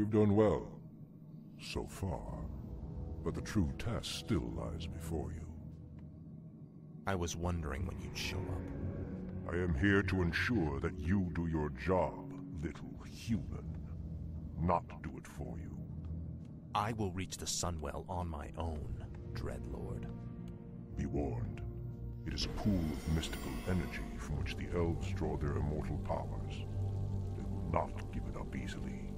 You've done well. So far. But the true test still lies before you. I was wondering when you'd show up. I am here to ensure that you do your job, little human. Not do it for you. I will reach the Sunwell on my own, Dreadlord. Be warned. It is a pool of mystical energy from which the elves draw their immortal powers. They will not give it up easily.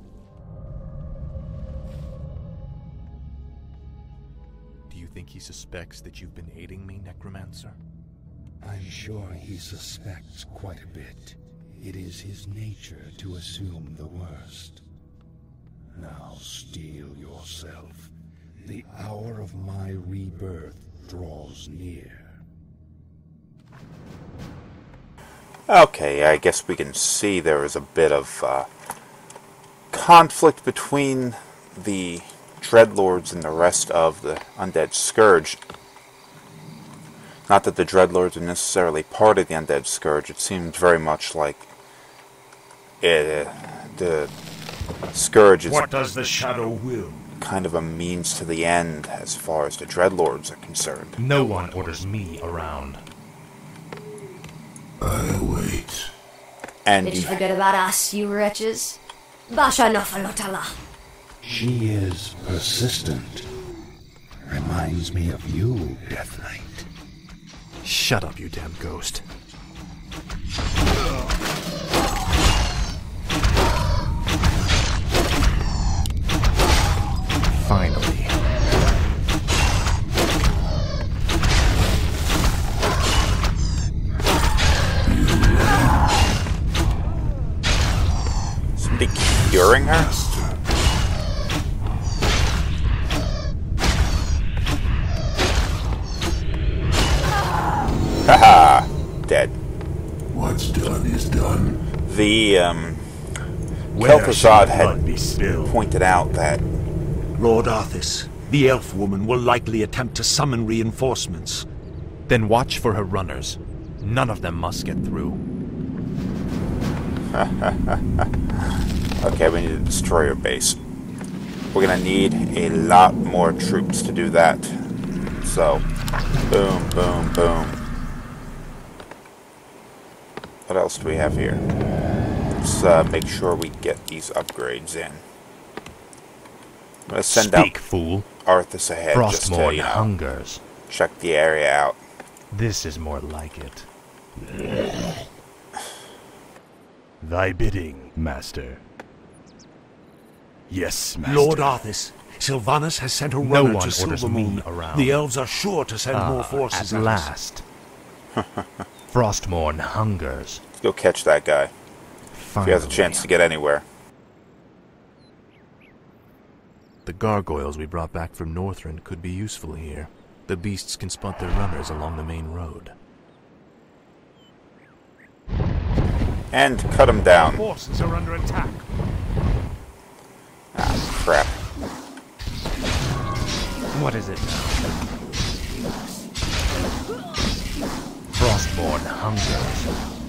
Think he suspects that you've been aiding me, Necromancer? I'm sure he suspects quite a bit. It is his nature to assume the worst. Now steel yourself. The hour of my rebirth draws near. Okay, I guess we can see there is a bit of uh, conflict between the Dreadlords and the rest of the Undead Scourge. Not that the Dreadlords are necessarily part of the Undead Scourge, it seemed very much like it, uh, the Scourge is What does the shadow will? kind of a means to the end as far as the Dreadlords are concerned. No one orders me around. I wait. And Did you you forget about us, you wretches? Basha Nofalotala. She is persistent. Reminds me of you, Death Knight. Shut up, you damn ghost. Finally. somebody curing her? The um, Kel'Thuzad had pointed out that Lord Arthas, the elf woman will likely attempt to summon reinforcements. Then watch for her runners. None of them must get through. okay, we need to destroy her base. We're gonna need a lot more troops to do that. So, boom, boom, boom. What else do we have here? Let's uh, make sure we get these upgrades in. I'm gonna send Speak, out fool. Arthas ahead just to, you know, hungers. check the area out. This is more like it. Thy bidding, master. Yes, master. Lord Arthas, Sylvanas has sent a No runner one to orders Silvermoon. me around. The elves are sure to send more Ah, forces at us. last. Frostmourne hungers. Let's go catch that guy. If he has a chance to get anywhere. The gargoyles we brought back from Northrend could be useful here. The beasts can spot their runners along the main road. And cut them down. Forces are under attack. Ah, crap. What is it now? Frostmourne hungers.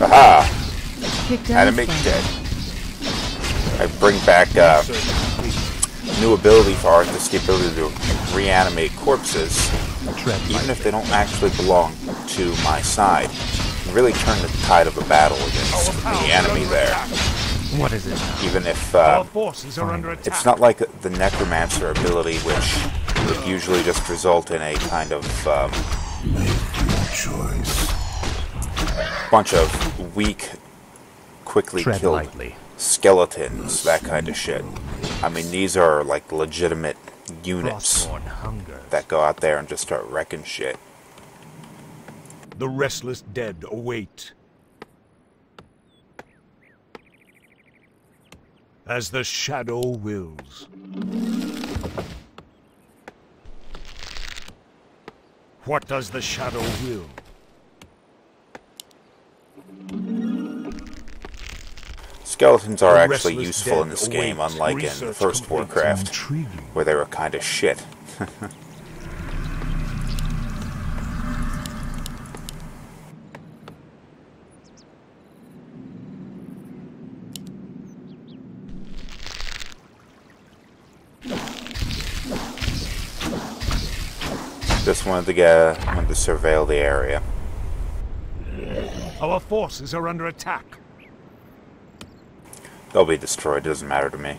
Aha! Kicked out Enemy from- dead. I bring back uh, new ability for Arthas, the ability to reanimate corpses, even if they don't actually belong to my side. And really turn the tide of the battle against the enemy there. What is it now? Even if uh, forces are under attack. it's not like the Necromancer ability, which would usually just result in a kind of um, Choice. Bunch of weak, quickly Tread killed lightly. skeletons, that kind of shit. I mean, these are like legitimate units that go out there and just start wrecking shit. The restless dead await. As the shadow wills. What does the shadow will? Skeletons are actually useful in this game, unlike in the first Warcraft, where they were kind of shit. Just wanted to get, wanted to surveil the area. Our forces are under attack. They'll be destroyed. it Doesn't matter to me.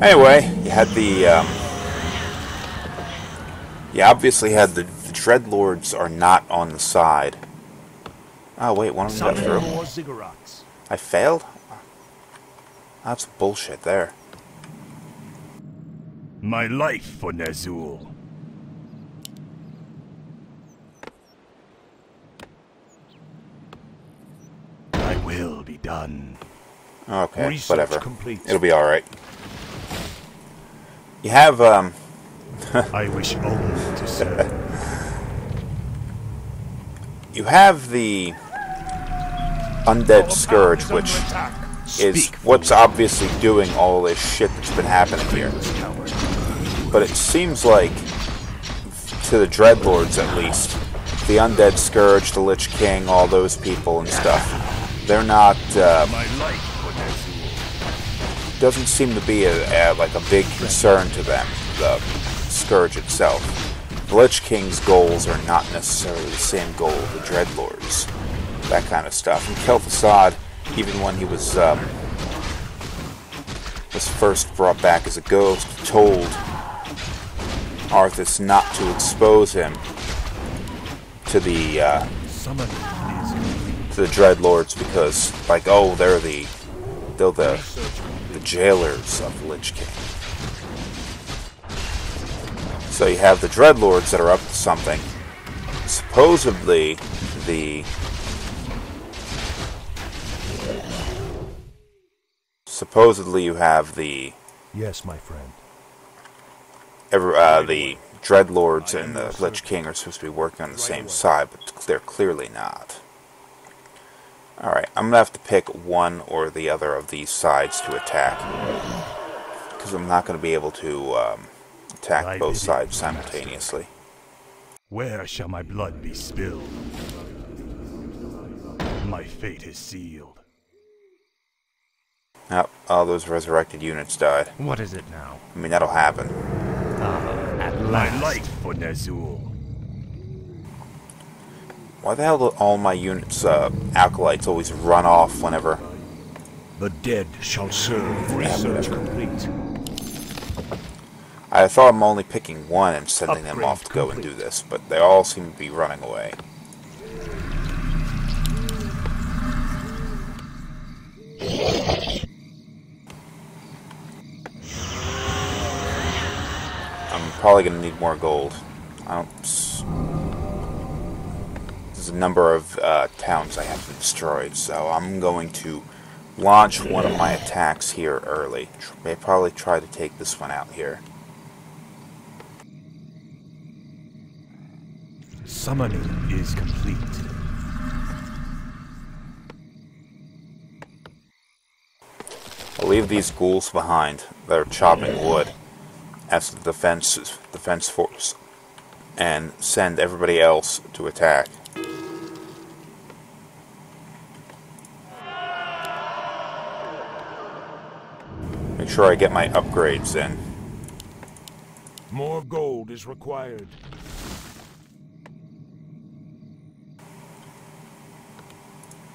Anyway, you had the. Um, you obviously had the, the Dreadlords are not on the side. Oh wait, one of them got through. I failed. That's bullshit there. My life for Ner'zhul. I will be done. Okay, Research whatever. complete. It'll be all right. You have um. I wish only to serve. You have the undead scourge, which is under attack. is Speak, what's obviously doing all this shit that's been happening here. But it seems like, to the Dreadlords at least, the undead scourge, the Lich King, all those people and stuff, they're not. Uh, doesn't seem to be a, a like a big concern to them. The scourge itself. The Lich King's goals are not necessarily the same goal of the Dreadlords. That kind of stuff. And Kel'Thuzad, even when he was um, was first brought back as a ghost, told Arthas not to expose him to the uh. To the Dreadlords because, like, oh, they're the they're the the jailers of the Lich King. So you have the Dreadlords that are up to something. Supposedly, the supposedly you have the Yes, my friend. ever uh, the Dreadlords and the Lich King are supposed to be working on the same side, but they're clearly not. Alright, I'm gonna have to pick one or the other of these sides to attack. Because I'm not gonna be able to um, attack I both sides simultaneously. Where shall my blood be spilled? My fate is sealed. Yep, all those resurrected units died. What is it now? I mean, that'll happen. At My life for Ner'zhul. Why the hell do all my units, uh, acolytes, always run off whenever... The dead shall serve. Research complete. I thought I'm only picking one and sending them off to go and do this, but they all seem to be running away. I'm probably going to need more gold. I don't. There's a number of uh, towns I have to destroy, so I'm going to launch one of my attacks here early. May probably try to take this one out here. Summoning is complete. I'll leave these ghouls behind that are chopping wood as the defense defense force, and send everybody else to attack. Sure I get my upgrades in. More gold is required.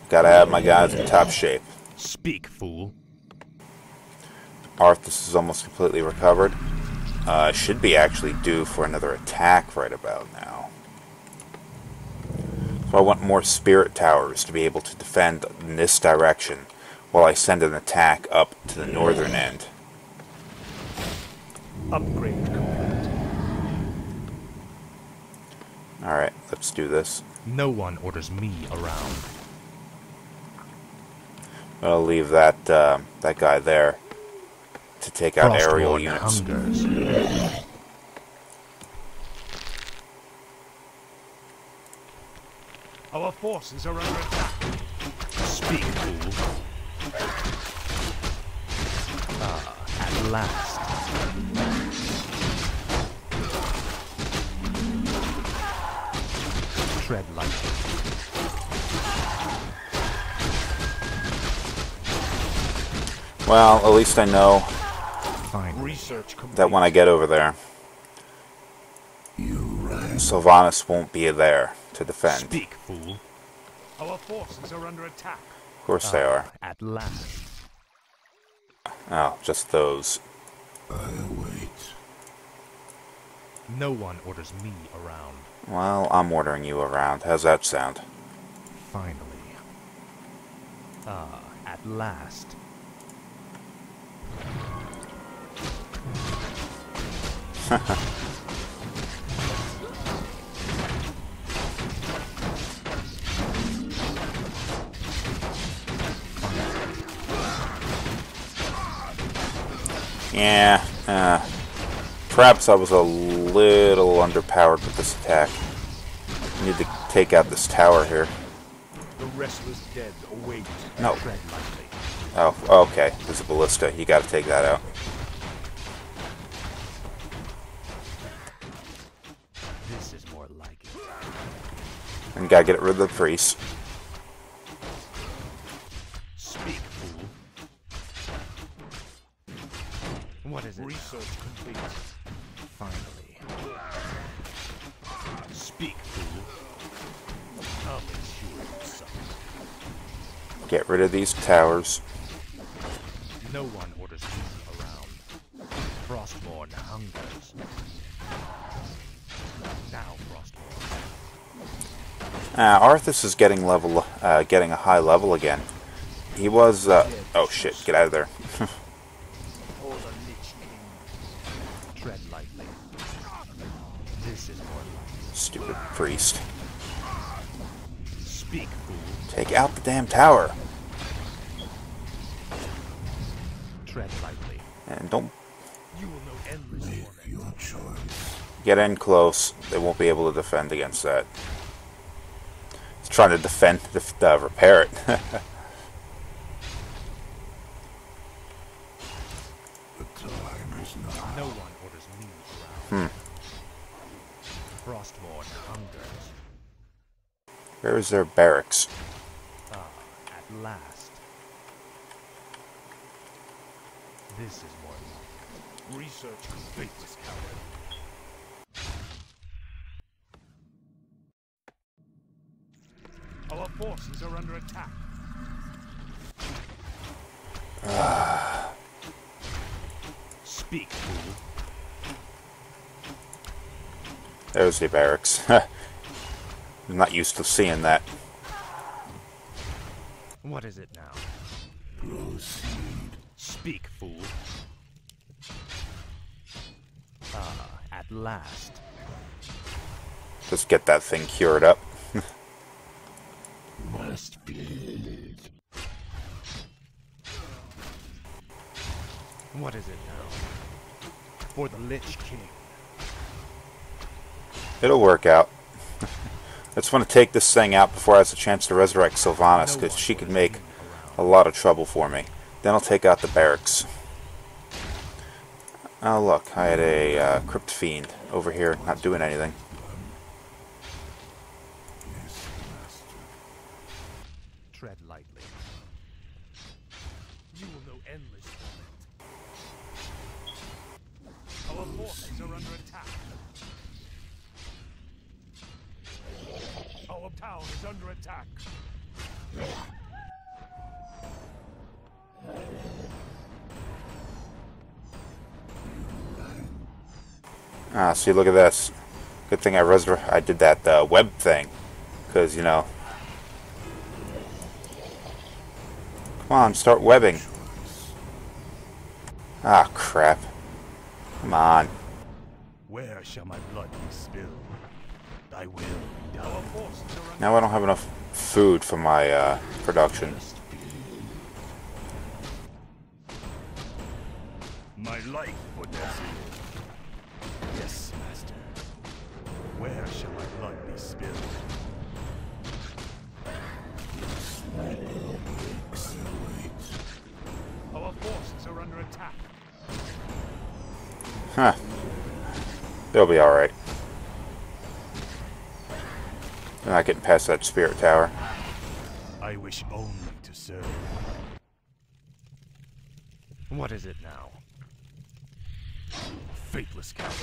Gotta have my guys in top shape. Speak, fool. Arthas is almost completely recovered. Uh, should be actually due for another attack right about now. So I want more spirit towers to be able to defend in this direction while I send an attack up to the northern end. Upgrade complete. Alright, let's do this. No one orders me around. I'll leave that uh, that guy there to take out aerial units. hungers. Our forces are under attack. Speak, fool. Ah, at last. Tread lightly. Well, at least I know Fine. Research that when I get over there, Sylvanas won't be there to defend. Speak, fool. Our forces are under attack. Of course they ah, are. At last. Oh, just those. No one orders me around. Well, I'm ordering you around. How's that sound? Finally. Ah, at last. Yeah, uh, perhaps I was a little underpowered with this attack. Need to take out this tower here. The restless dead await. No. Oh, okay. There's a ballista. You gotta take that out. This is more like it. And gotta get rid of the priest. Get rid of these towers. No one orders around. Frostmourne hungers. Now, Frostmourne. Ah, Arthas is getting level, uh, getting a high level again. He was, uh, oh shit, get out of there. Or the Lich King. Tread lightly. This is more Stupid priest. Speak. Take out the damn tower. Tread lightly. And don't You will know endless torment. get in close. They won't be able to defend against that. He's trying to defend, def- uh, repair it. No one orders me around. Frostmourne hungers. Where is their barracks? Ah, at last. This is more like it. Research faithless coward. Our forces are under attack. Speak, fool. Oh, There's the barracks. I'm not used to seeing that. What is it now? Proceed. Speak, fool. Ah, at last. Just get that thing cured up. Must be. What is it now? For the Lich King. It'll work out. I just want to take this thing out before I has a chance to resurrect Sylvanas, because she could make a lot of trouble for me. Then I'll take out the barracks. Oh look, I had a uh, Crypt Fiend over here, not doing anything. Tread lightly. You will know endless torment. Our forces are under attack. Our town is under attack. Ah, see, look at this. Good thing I resur- I did that uh, web thing, because you know. Come on, start webbing. Ah, crap. Come on. Where shall my blood be spilled? Will be done. Our forces are under Now I don't have enough food for my uh, production. that spirit tower. I wish only to serve. What is it now? Fateless coward.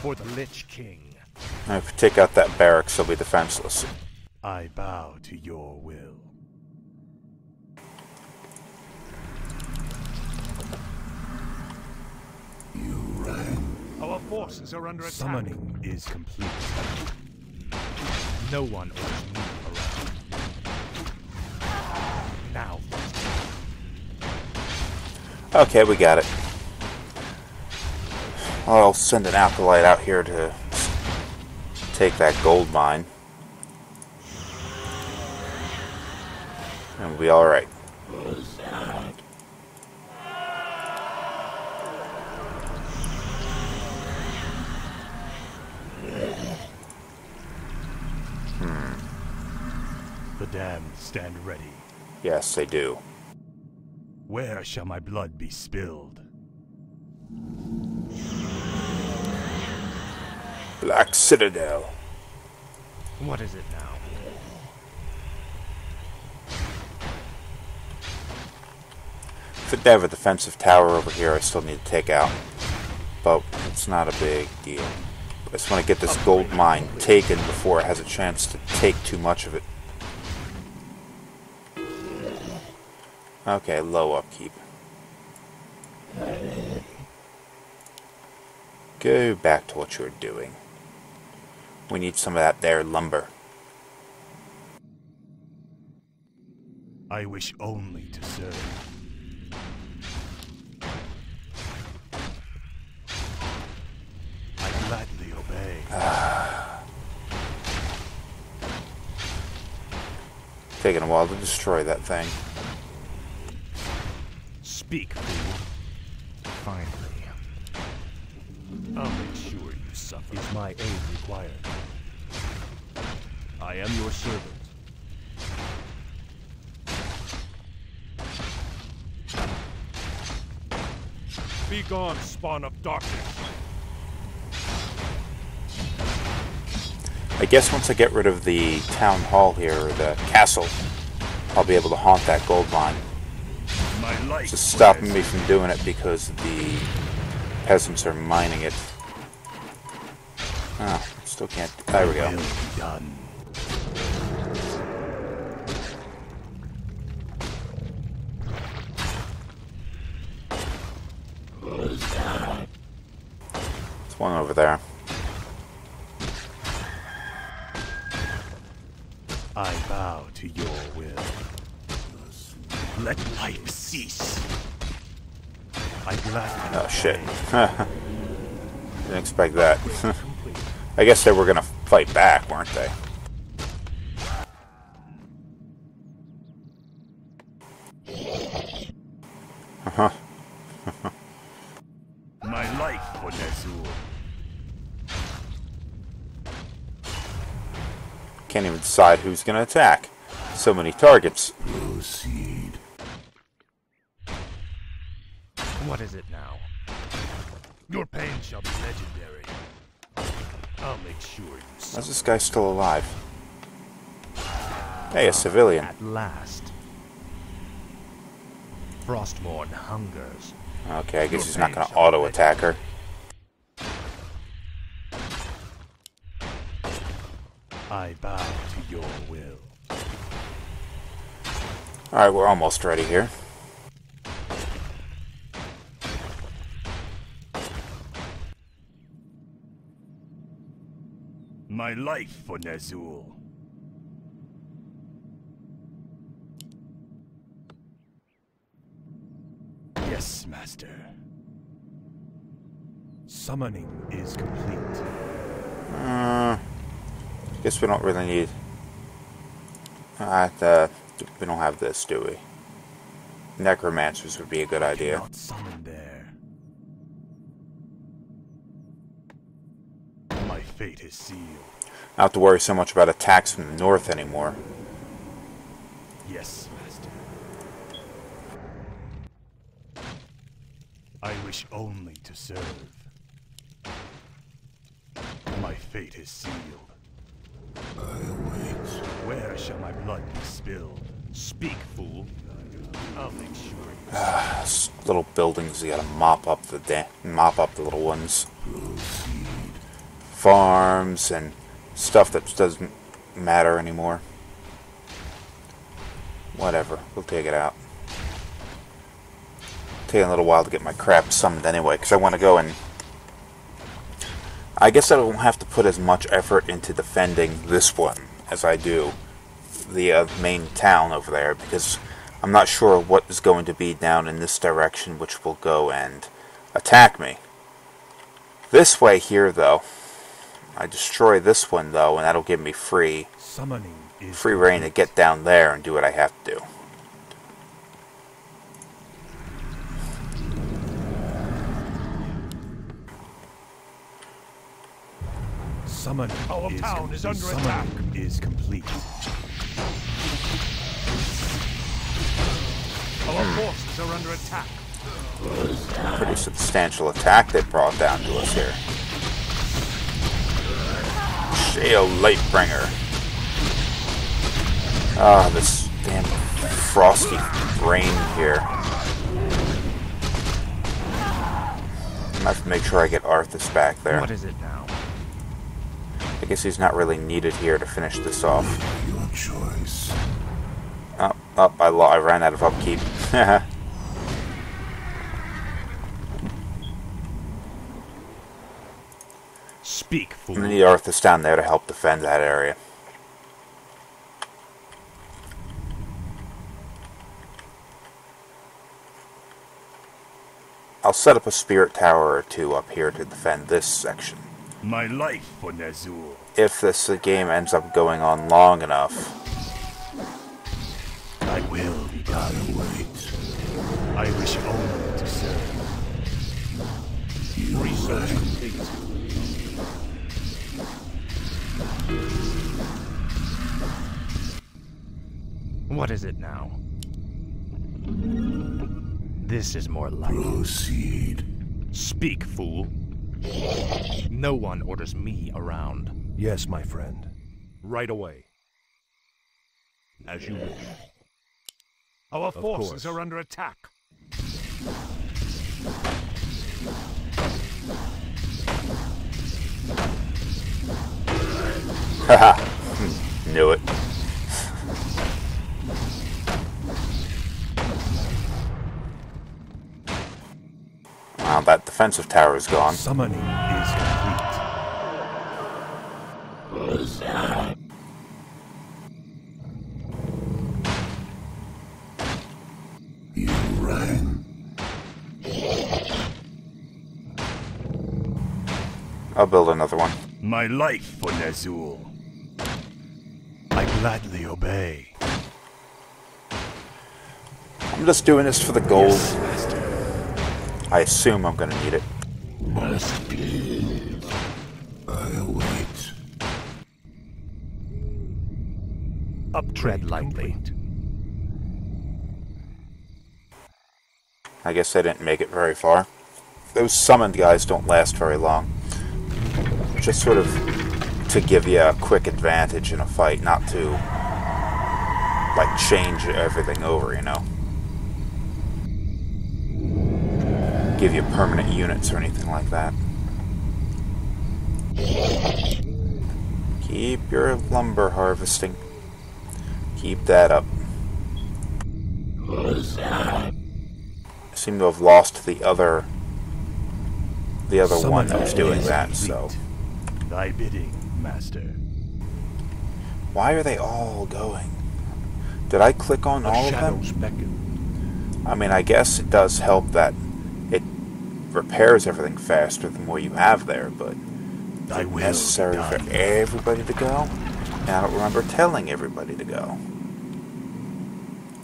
For the Lich King. If we take out that barracks, he'll be defenseless. I bow to your will. Our forces are under attack. Summoning is complete. No one owes me around. Now, Okay, we got it. I'll send an acolyte out here to take that gold mine. And we'll be alright. The damned stand ready. Yes, they do. Where shall my blood be spilled? Black Citadel. What is it now? If they have a defensive tower over here, I still need to take out. But it's not a big deal. I just want to get this gold mine taken before it has a chance to take too much of it. Okay, low upkeep. Go back to what you were doing. We need some of that there lumber. I wish only to serve. I gladly obey. Taking a while to destroy that thing. Speak, fool. Finally. I'll make sure you suffer. Is my aid required? I am your servant. Be gone, spawn of darkness. I guess once I get rid of the town hall here, or the castle, I'll be able to haunt that gold mine. It's just stopping me from doing it because the peasants are mining it. Ah, still can't. There we go. I guess they were gonna fight back, weren't they? Uh-huh. My life Ner'zhul. Can't even decide who's gonna attack. So many targets. Proceed. What is it now? Your pain shall be legendary. I'll make sure you How's this guy still alive? Hey, a civilian. At last. Frostmourne hungers. Okay, I guess he's not gonna auto attack her. I bow to your will. Alright, we're almost ready here. My life for Ner'zhul. Yes, Master. Summoning is complete. Uh, guess we don't really need. Uh, the, we don't have this, do we? Necromancers would be a good idea. Not summoned there. My fate is sealed. Not have to worry so much about attacks from the north anymore. Yes, Master. I wish only to serve. My fate is sealed. I await. Where shall my blood be spilled? Speak, fool. I'll make sure you ah, little buildings, you gotta mop up the da- mop up the little ones. Farms and stuff that doesn't matter anymore. Whatever, we'll take it out. Take a little while to get my crap summoned anyway, because I want to go and... I guess I don't have to put as much effort into defending this one as I do the uh, main town over there, because I'm not sure what is going to be down in this direction which will go and attack me. This way here, though, I destroy this one, though, and that'll give me free, Summoning is free reign to get down there and do what I have to do. Summoning Our is town is under Summoning attack. is complete. Our forces are under attack. Pretty substantial attack they brought down to us here. Shale Lightbringer. Ah, this damn frosty rain here. I have to make sure I get Arthas back there. What is it now? I guess he's not really needed here to finish this off. Your choice. Oh, oh I, I ran out of upkeep. Speak, fool. I'm gonna need Arthas down there to help defend that area. I'll set up a spirit tower or two up here to defend this section. My life for Ner'zhul. If this game ends up going on long enough. I will be done. Wait. I wish only to serve. Research What is it now? This is more like. Proceed. Speak, fool. No one orders me around. Yes, my friend. Right away. As you wish. Our forces forces are are under attack. Haha. Knew it. Wow, that defensive tower is gone. Summoning is complete. You rang. I'll build another one. My life for Ner'zhul. I gladly obey. I'm just doing this for the gold. Yes. I assume I'm gonna need it. Must be. I await. Upgrade Tread lightly. I guess I didn't make it very far. Those summoned guys don't last very long. Just sort of to give you a quick advantage in a fight, not to like change everything over, you know. Give you permanent units or anything like that. Keep your lumber harvesting. Keep that up. I seem to have lost the other the other one that was doing that, so Thy bidding, master. why are they all going? Did I click on The all of them? beckon. I mean, I guess it does help that it repairs everything faster the more you have there, but it will necessary be for everybody to go? And I don't remember telling everybody to go.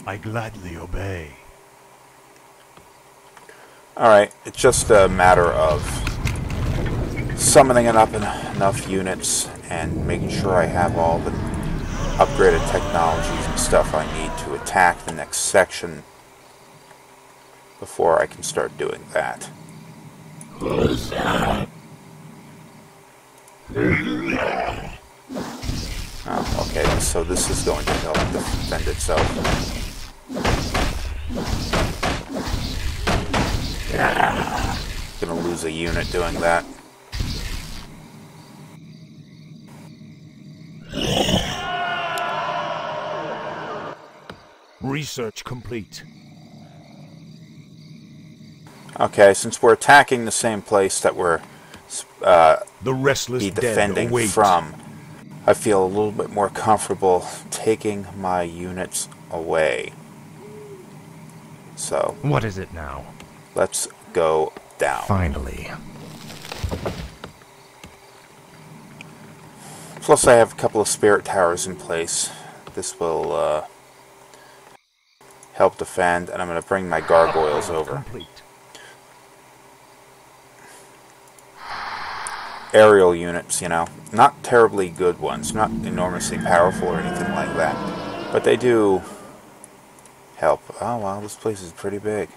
I gladly obey. Alright, it's just a matter of summoning up enough units and making sure I have all the upgraded technologies and stuff I need to attack the next section before I can start doing that. Okay, so this is going to help defend itself. Gonna lose a unit doing that. Research complete. Okay, since we're attacking the same place that we're uh, The restless be defending from, I feel a little bit more comfortable taking my units away. So, What is it now? let's go down. Finally. Plus, I have a couple of spirit towers in place. This will uh, help defend, and I'm going to bring my gargoyles over. Complete. Aerial units, you know, not terribly good ones, not enormously powerful or anything like that, but they do help. Oh wow, this place is pretty big.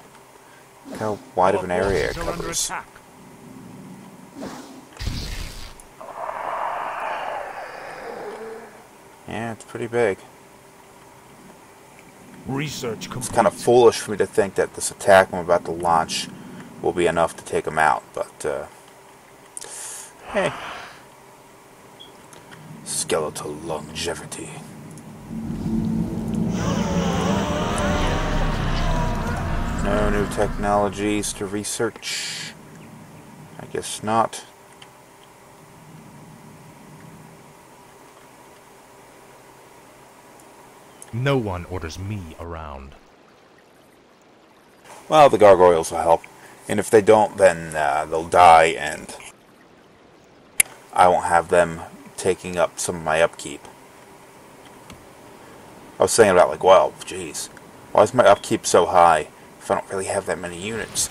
Look how wide of an area it Our forces are under covers. Yeah, it's pretty big. Research complete. It's kind of foolish for me to think that this attack I'm about to launch will be enough to take them out, but uh, hey, skeletal longevity. No new technologies to research. I guess not. No one orders me around. Well, the gargoyles will help, and if they don't, then uh, they'll die, and I won't have them taking up some of my upkeep. I was saying about like, well, jeez, why is my upkeep so high if I don't really have that many units?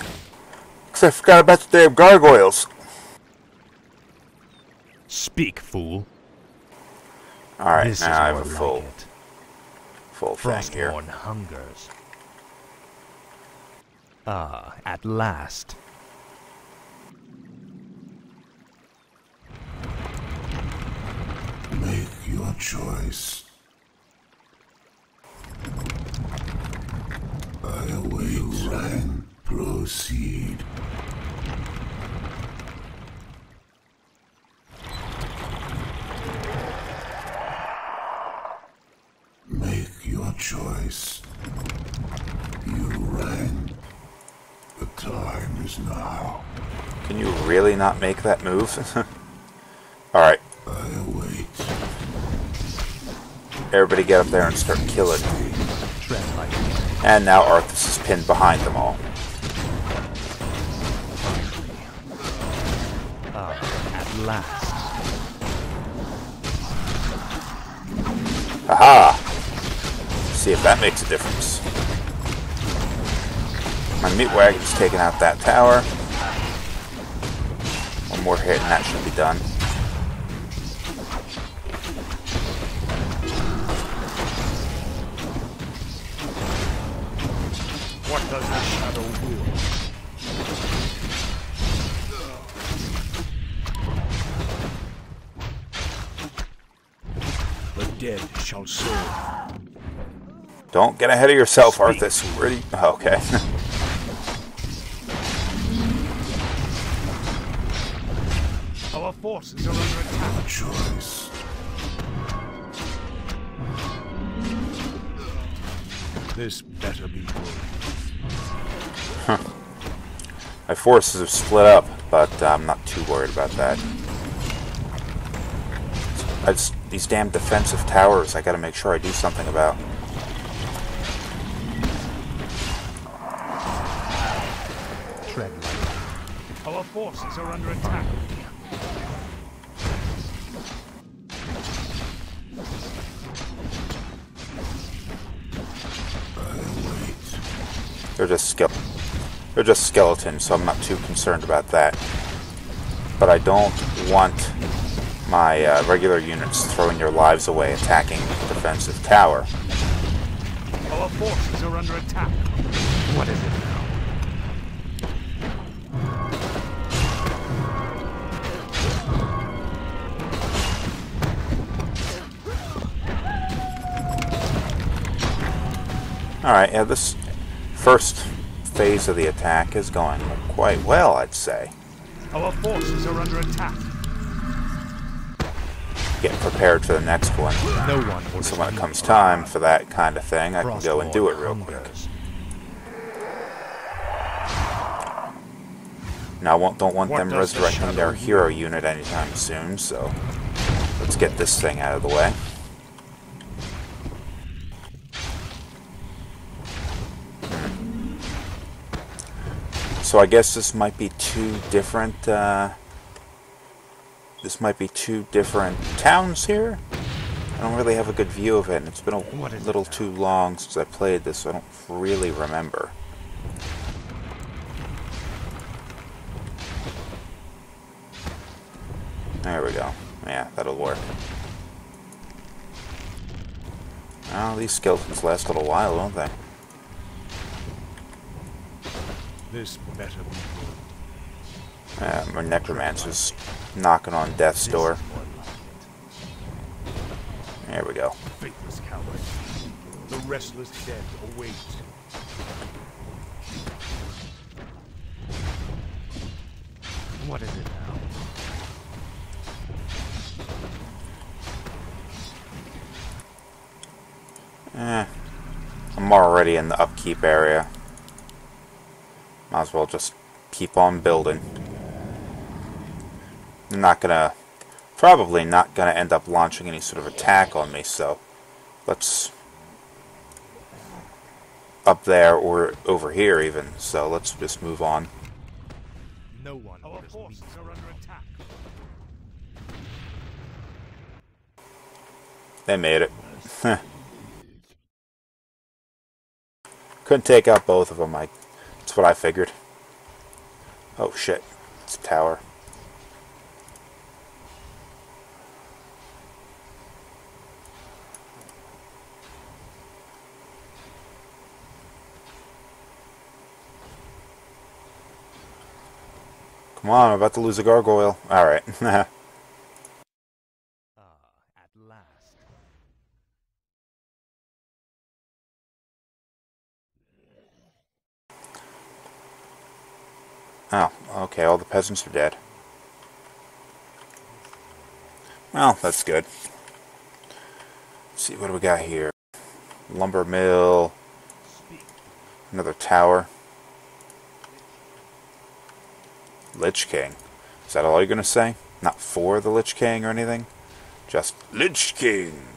Because I forgot about the damn gargoyles. Speak, fool. All right, this now I have a more full, it. full thing here. Frostmourne hungers. Ah, at last. Make your choice. I await. Rang. Proceed. Make your choice. You rang. The time is now. Can you really not make that move? All right, I await. Everybody get up there and start killing. And now Arthas is pinned behind them all. At last. Aha! See if that makes a difference. My meat wagon's taking out that tower. One more hit and that should be done. Shall serve. Don't get ahead of yourself, Speak. Arthas. Where do you... Okay. Our forces are under attack. Choice. This better be good. My forces have split up, but uh, I'm not too worried about that. I just, these damn defensive towers I gotta make sure I do something about. Tread. Our forces are under attack. They're just ske- They're just skeletons, so I'm not too concerned about that. But I don't want my uh, regular units throwing their lives away attacking the defensive tower. Our forces are under attack. What is it now? Alright, yeah, this first phase of the attack is going quite well, I'd say. Our forces are under attack. Getting prepared for the next one. No one So when it comes time for that kind of thing, I can go and do it real quick. Now, I won't, don't want them resurrecting their hero unit anytime soon, so let's get this thing out of the way. So I guess this might be two different, uh, this might be two different towns here? I don't really have a good view of it, and it's been a little too long since I played this, so I don't really remember. There we go. Yeah, that'll work. Well, these skeletons last a little while, don't they? This better be. Uh, my necromancer's knocking on death's door. is more like it. There we go. Faithless coward. The restless dead await. What is it now? Eh, I'm already in the upkeep area. Might as well just keep on building. Not gonna, probably not gonna end up launching any sort of attack on me, so let's, up there or over here even, so let's just move on. No one Our forces are under attack. They made it. Couldn't take out both of them. I, that's what I figured. Oh shit! It's a tower. Come on, I'm about to lose a gargoyle. Alright. Ah, at last. Oh, okay, all the peasants are dead. Well, that's good. Let's see, what do we got here? Lumber mill. Another tower. Lich King. Is that all you're gonna say? Not for the Lich King or anything? Just Lich King.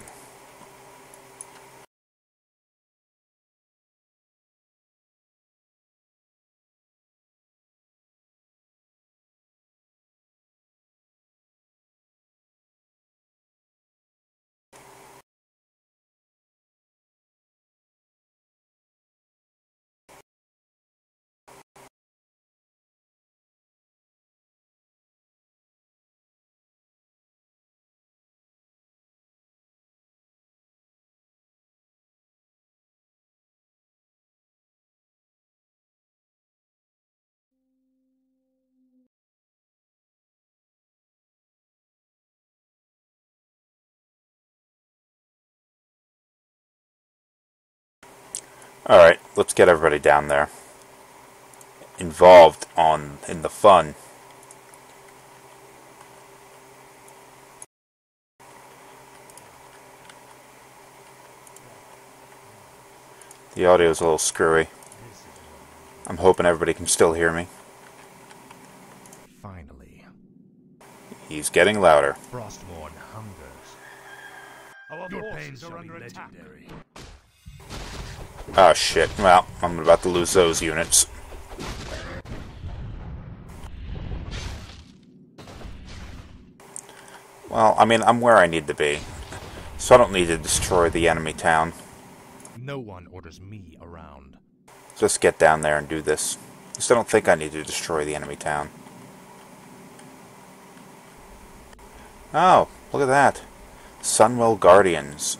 Alright, let's get everybody down there. Involved on in the fun. The audio is a little screwy. I'm hoping everybody can still hear me. Finally. He's getting louder. Frostmourne hungers. Our Your pains are under attack. legendary. Oh shit. Well, I'm about to lose those units. Well, I mean, I'm where I need to be. So I don't need to destroy the enemy town. No one orders me around. Just get down there and do this. Just I don't think I need to destroy the enemy town. Oh, look at that. Sunwell Guardians.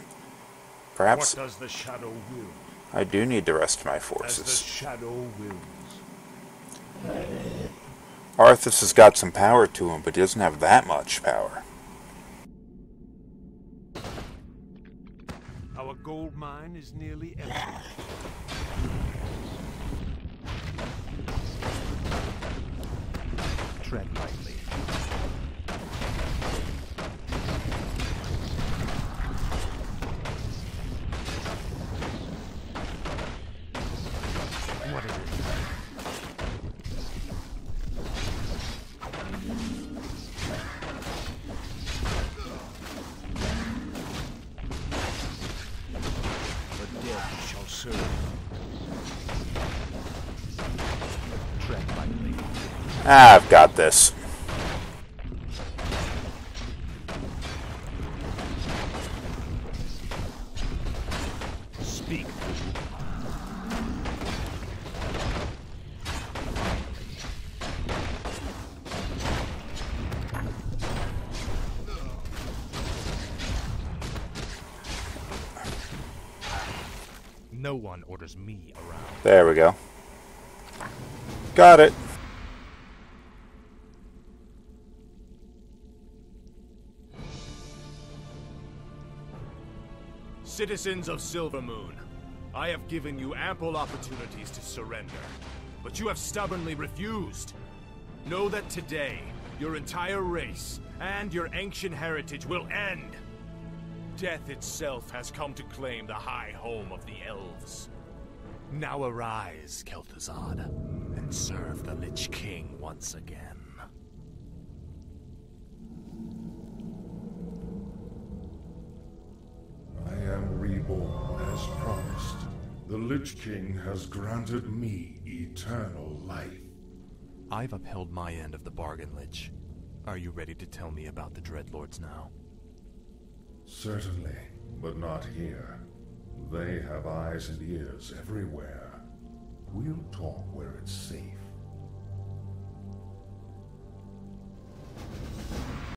Perhaps What does the shadow will? I do need to rest my forces. Arthas has got some power to him, but he doesn't have that much power. Our gold mine is nearly empty. Tread lightly. Ah, I've got this. Speak. No one orders me around. There we go. Got it. Citizens of Silvermoon, I have given you ample opportunities to surrender, but you have stubbornly refused. Know that today, your entire race and your ancient heritage will end. Death itself has come to claim the high home of the elves. Now arise, Kel'Thuzad, and serve the Lich King once again. am reborn as promised. The Lich King has granted me eternal life. I've upheld my end of the bargain, Lich. Are you ready to tell me about the Dreadlords now? Certainly, but not here. They have eyes and ears everywhere. We'll talk where it's safe.